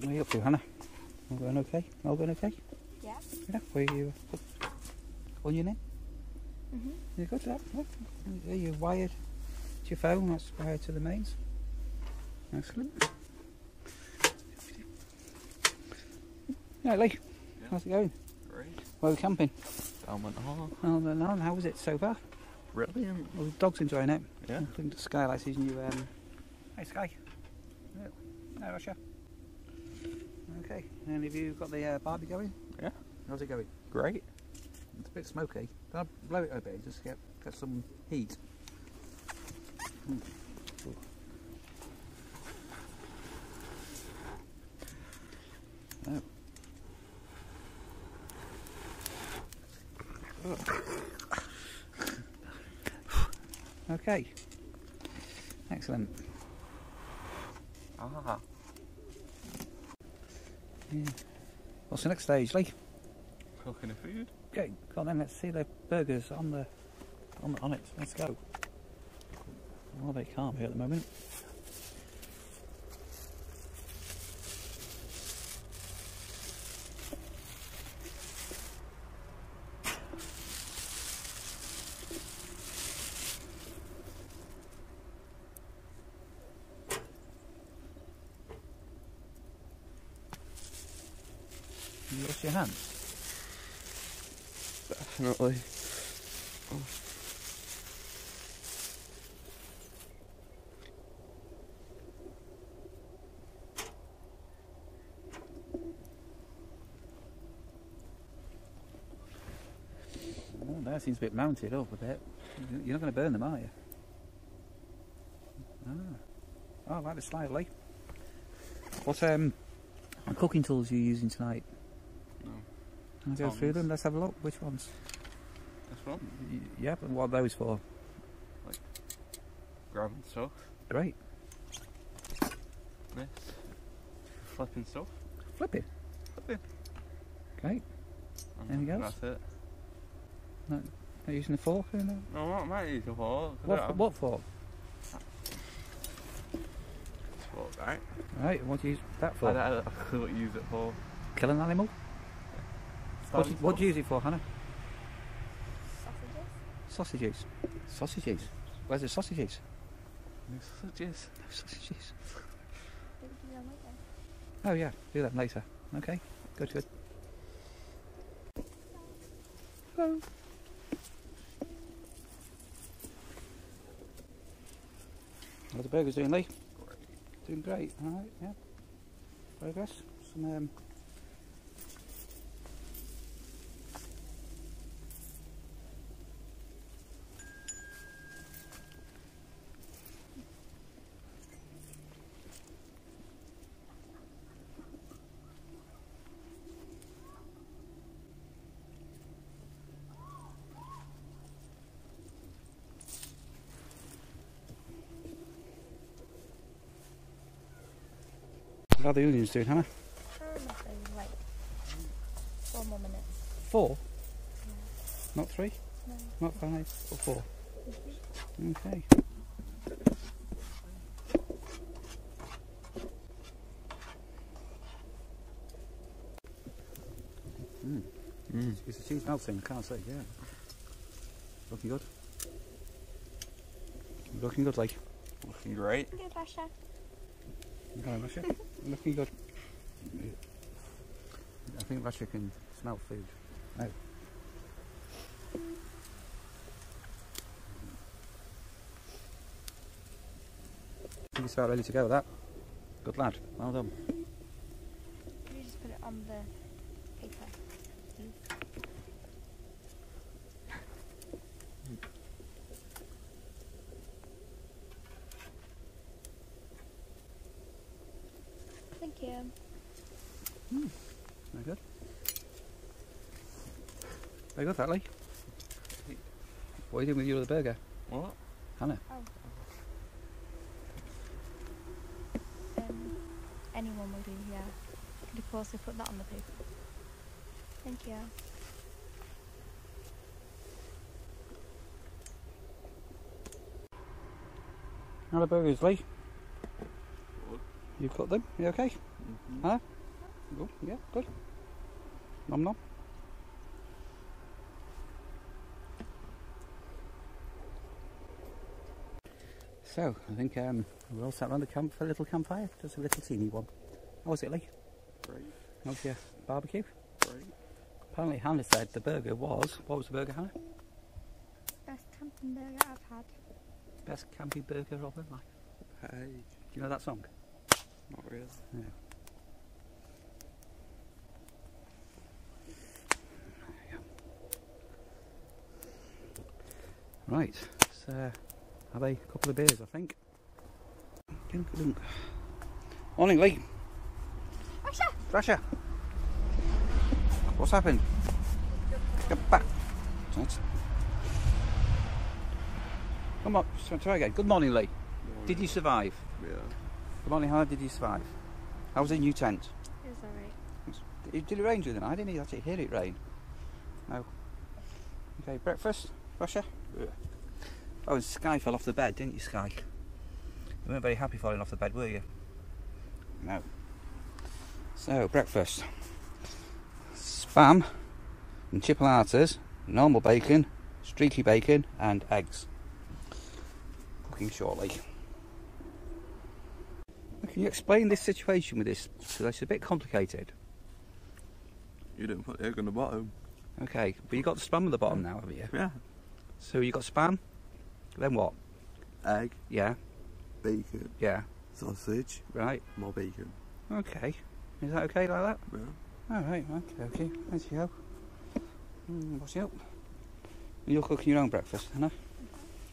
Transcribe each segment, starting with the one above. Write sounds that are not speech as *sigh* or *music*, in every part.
What are you up to, Hannah? All going okay? All going okay? Yeah. Yeah. Where are you? On your name? Mhm. You good? Yeah. yeah. Are you wired to your phone? That's wired to the mains. Excellent. Yeah, Lee. Yeah. How's it going? Great. Where are we camping? Salmon Hall. Oh, no, no. How was it so far? Brilliant. Well, the dog's enjoying it. Yeah. I think the Skylight's his new. Um... Hey, Sky. Yeah. Hi, Russia. Okay. And have you got the uh, barbie going? Yeah. How's it going? Great. It's a bit smoky. Can I blow it a bit just to get, get some heat? Hmm. Oh. Okay. Excellent. Ah. Yeah. What's the next stage, Lee? Cooking the food. Okay, go on then. Let's see the burgers on the on, on it. Let's go. Well, they calm here at the moment. You wash your hands. Definitely. Oh, that seems a bit mounted up a bit. You're not going to burn them, are you? Ah. Oh, I like the slightly. What um, cooking tools are you using tonight? No. I go through them? Let's have a look. Which ones? This one. Yeah, and what are those for? Like grabbing stuff. Great. This. Flipping stuff. Flipping. Flipping. Great. And Anything else? That's it. Not using a fork? Or no? No, what might use a fork. What, what fork? fork, right? Right, what do you use that I for? don't, I don't know *laughs* what you use it for. Kill an animal? What do, you, what do you use it for, Hannah? Sausages. Sausages. Sausages. Where's the sausages? Sausages. No sausages. Don't you know like them? Oh yeah, do that later. Okay, good, good. Hello. How's the burgers doing, Lee? Doing great. All right, yeah. Progress. Some um, how are the onions doing, Hannah? Nothing. Like four more minutes. Four. Not three. No. Not five. Or four. Okay. Mm. Mm. Is the cheese melting? I can't say. Yeah. Looking good. Looking good, like. Looking great. Good, Rasha. Okay, Russia. Looking good. I think Russia can smell food. I think it's about ready to go with that. Good lad. Well done. Can you just put it on the paper, please? Thank you. Very good. Very good, that Lee. What are you doing with your other burger? What? Hannah? Um, anyone will do, yeah. Could you also put that on the paper? Thank you. How are the burgers, Lee? Good. You cut them? You okay? Mhm. Huh? Oh, yeah, good. Nom nom. So, I think um, we're all sat around the camp for a little campfire. Just a little teeny one. How was it, Lee? Great, How was your barbecue? great. Apparently Hannah said the burger was, what was the burger, Hannah? Best camping burger I've had. Best camping burger of her life. Hey, Do you know that song? not really. Yeah. Right, let's uh, have a couple of beers, I think. Dunk-a-dunk. Morning, Lee. Russia! Thrasher. What's happened? Get back. Right. Come on, try again. Good morning, Lee. Did you survive? Yeah. Good morning, how did you survive? How was the new tent? It was alright. Did did it rain during the night? I didn't actually hear it rain. No. Okay, breakfast, Russia? Oh, and Sky fell off the bed, didn't you, Sky? You weren't very happy falling off the bed, were you? No. So, breakfast. Spam and chipolatas, normal bacon, streaky bacon, and eggs. Cooking shortly. Can you explain this situation with this? Because it's a bit complicated. You didn't put the egg on the bottom. Okay, but you got the spam at the bottom now, have you? Yeah. So you got spam, then what? Egg, Yeah, bacon, yeah, sausage, right. more bacon. Okay. Is that okay like that? Yeah. All right, okay, okay. There you go. Mm, what's up? And you're cooking your own breakfast, Hannah?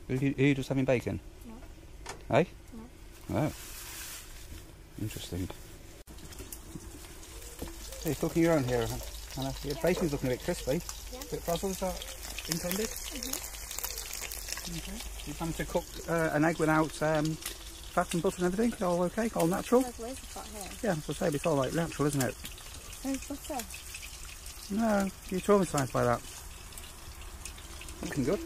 Are you, are you just having bacon? No. Eh? No. Oh. Interesting. So you're cooking your own here, Hannah? Your bacon's looking a bit crispy. Yeah. Bit frazzled, is that intended? Mhm. Okay. You plan to cook uh, an egg without um, fat and butter and everything? All okay? All natural? There's loads of pot here. Yeah, as I say, it's all like natural, isn't it? There's butter. No, you're traumatised by that. Looking good.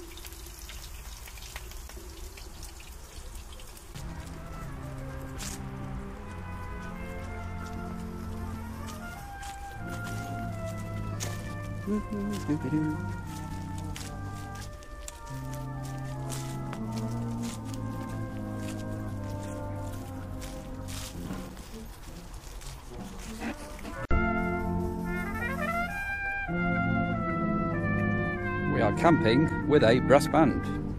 Camping with a brass band.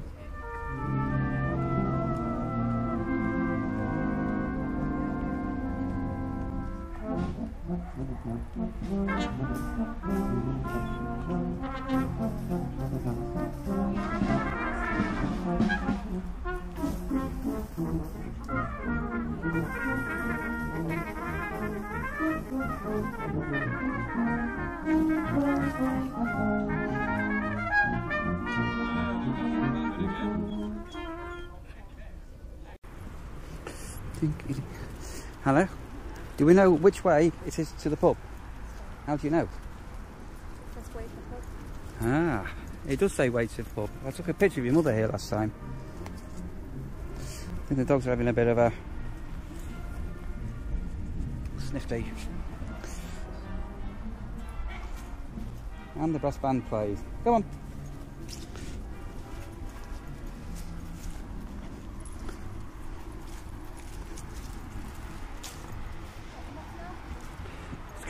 Hello? Do we know which way it is to the pub? How do you know? Just wait for the pub. Ah, it does say way to the pub. I took a picture of your mother here last time. I think the dogs are having a bit of a snifty. And the brass band plays. Come on.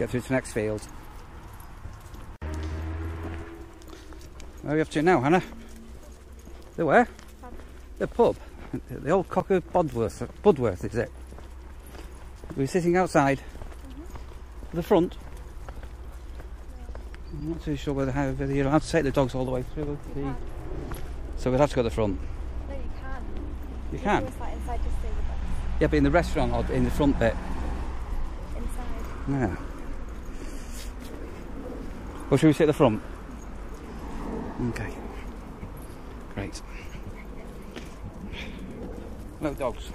Get through to the next field. Where are we off to now, Hannah? The where? Pub. The pub. The old Cock O Bodworth. Budworth, is it? We're sitting outside. Mm-hmm. The front. I'm not too sure whether, how, whether you're allowed to take the dogs all the way through. The... So we'll have to go to the front. No, you can. You can? like inside, just stay with us. Yeah, but in the restaurant or in the front bit. Inside. Yeah. Or should we sit at the front? Okay. Great. No dogs.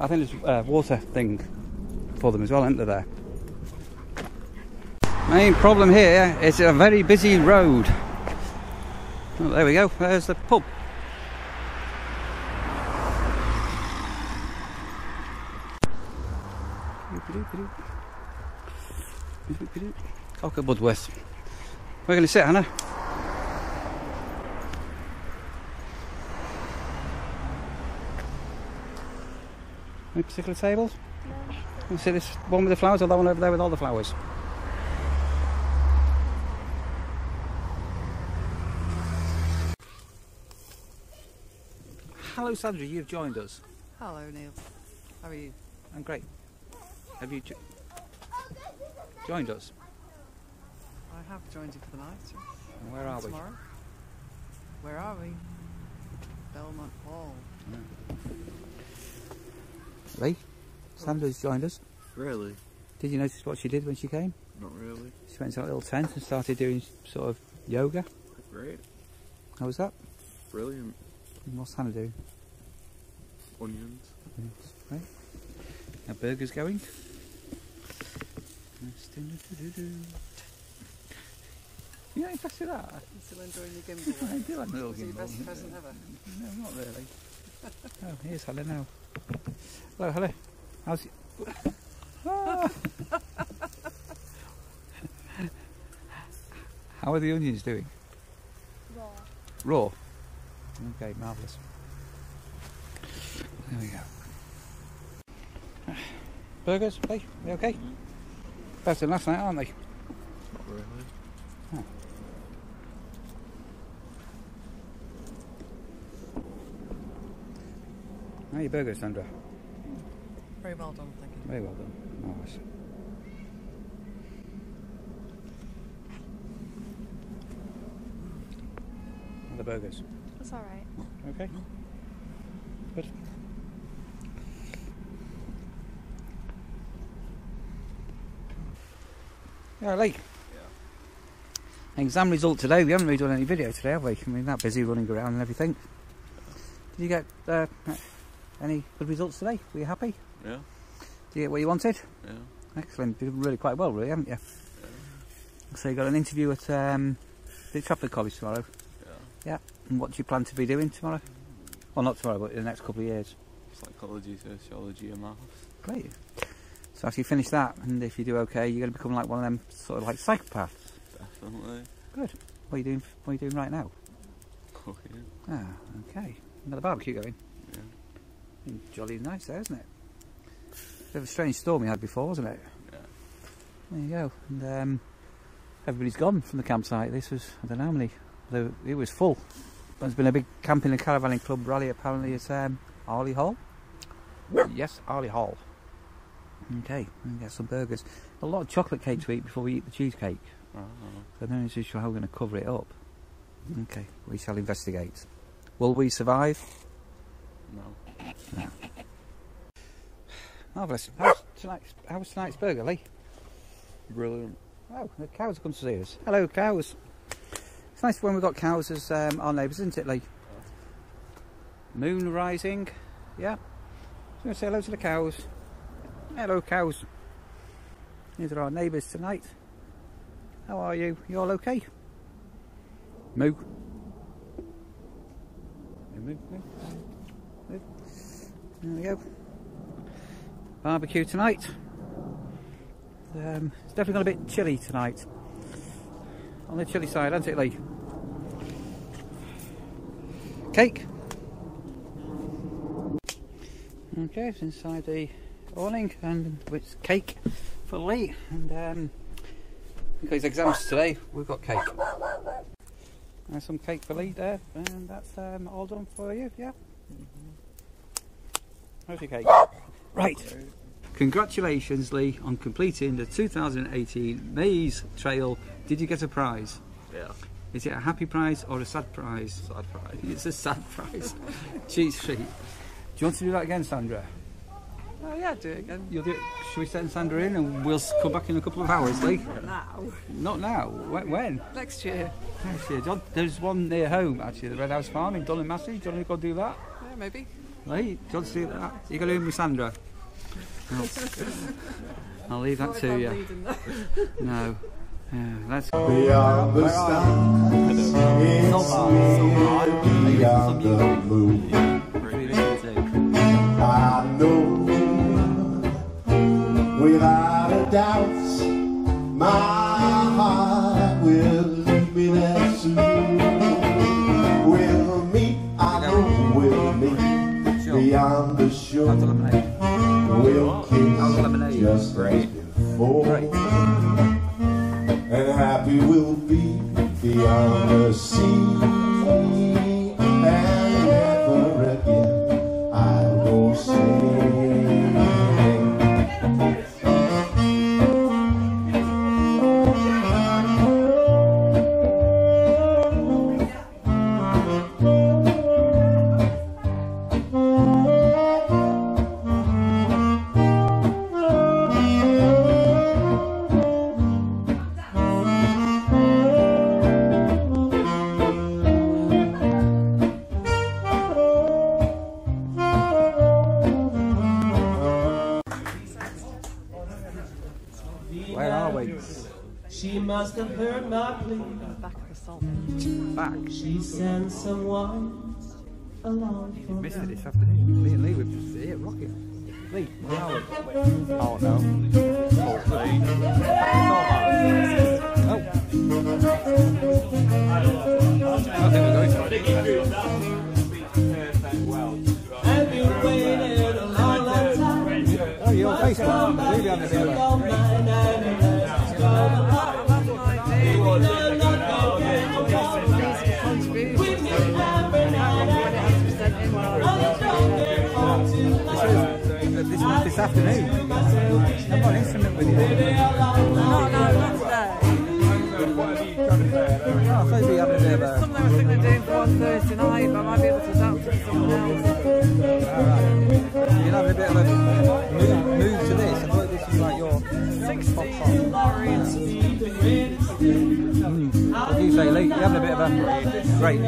I think there's a water thing for them as well, isn't there? there? Main problem here is a very busy road. Oh, there we go. There's the pub. Cock O Budworth. We're going to sit, Hannah. Any particular tables? No. You see this one with the flowers or that one over there with all the flowers? Hello Sandra, you've joined us. Hello, Neil. How are you? I'm great. Have you jo- joined us? I have joined you for the night. And where are we? Where are we? Belmont Hall. Hmm. Lee? Sandra's joined us. Really? Did you notice what she did when she came? Not really. She went to that little tent and started doing sort of yoga. Great. How was that? Brilliant. And What's Hannah doing? Onions. Yes, Right. Now burger's going. You not impressed with that? You still enjoying your I gimbal? do like my little Is it your gimbal. best present ever? No, not really. *laughs* oh, here's Helen now. Hello, hello. How's it? Ah. *laughs* How are the onions doing? Raw. Raw. Okay, marvellous. There we go. Burgers, hey, they okay? Better than last night, aren't they? Not really. How are your burgers, Sandra? Very well done, thank you. Very well done. Nice. How the burgers? That's alright. Okay. Good. Yeah, Lee. Exam result today. We haven't really done any video today, have we? I mean, that busy running around and everything. Did you get uh, any good results today? Were you happy? Yeah. Did you get what you wanted? Yeah. Excellent. You did really quite well, really, haven't you? Yeah. So you got an interview at um, the Trafford College tomorrow. Yeah. And what do you plan to be doing tomorrow? Well, not tomorrow, but in the next couple of years. Psychology, sociology, and maths. Great. So after you finish that, and if you do okay, you're going to become like one of them sort of like psychopaths. Definitely. Good. What are you doing? What are you doing right now? Cooking. Ah, okay. Another barbecue going. Yeah. Jolly nice there, isn't it? Bit of a strange storm we had before, wasn't it? Yeah. There you go. And um, everybody's gone from the campsite. This was, I don't know how many, it was full. There's been a big camping and caravanning club rally apparently at um, Arley Hall. yes, Arley Hall. Okay, and get some burgers. A lot of chocolate cake to eat before we eat the cheesecake. Oh. So I'm not too sure how we're going to cover it up. Okay, we shall investigate. Will we survive? No. Marvellous. How's tonight's, how's tonight's burger, Lee? Brilliant. Oh, the cows have come to see us. Hello, cows. It's nice when we've got cows as um, our neighbours, isn't it, Lee? Moon rising. Yeah. So I'm going to say hello to the cows. Hello, cows. These are our neighbours tonight. How are you? You all okay? Moo. Moo, moo, moo. There we go. Barbecue tonight. Um, it's definitely got a bit chilly tonight. On the chilly side, hasn't it, Lee? Cake. Okay, it's inside the awning, and it's cake for Lee. And um, because exams today, we've got cake. There's some cake for Lee there, and that's um, all done for you. Yeah. How's your cake? Right. Congratulations, Lee, on completing the 2018 Maze Trail. Did you get a prize? Yeah. Is it a happy prize or a sad prize? Sad prize. It's a sad *laughs* prize. Cheat sheet. Do you want to do that again, Sandra? Oh yeah, do it again. You'll do it. Should we send Sandra in and we'll come back in a couple of hours, Lee? Not Now. Not now. When? when? Next year. Next year. There's one near home, actually, the Red House Farm in Dunham Massey. Do you want to go do that? Yeah, maybe. Hey, John Stewart, that. You gonna with Sandra. No. I'll leave that to you. no. Yeah, that's are the stars. It's not We are the moon. I know without a doubt my heart will leave me there we'll meet. I know we'll meet. How's the shore. We'll kiss just as before. And happy we'll be beyond the sea. She sent someone along for Missed it me. this afternoon. Me and Lee were just here rocking. Lee, where are we? Oh no. Afternoon. I've got instrument with you. No, no, not today. Oh, I you'd be having a bit. Something I was thinking of doing for on Thursday night, but I might be able to it to someone else. You're having a bit of a move, move to this. I thought this was like your. 60 Laureates. Mm. What do you say, Lee? You're having a bit of a. Great.